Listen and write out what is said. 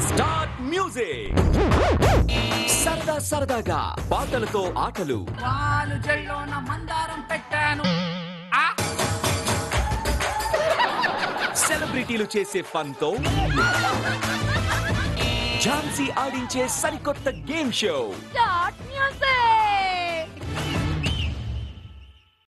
Start music సరదా సరదాగా పాటలతో ఆటలు. పాలు జల్లోన మందారం పెట్టాను. ఆ? సెలబ్రిటీలు చేసే ఫన్తో ఝాన్సీ ఆడించే సరికొత్త గేమ్ షో. స్టార్ట్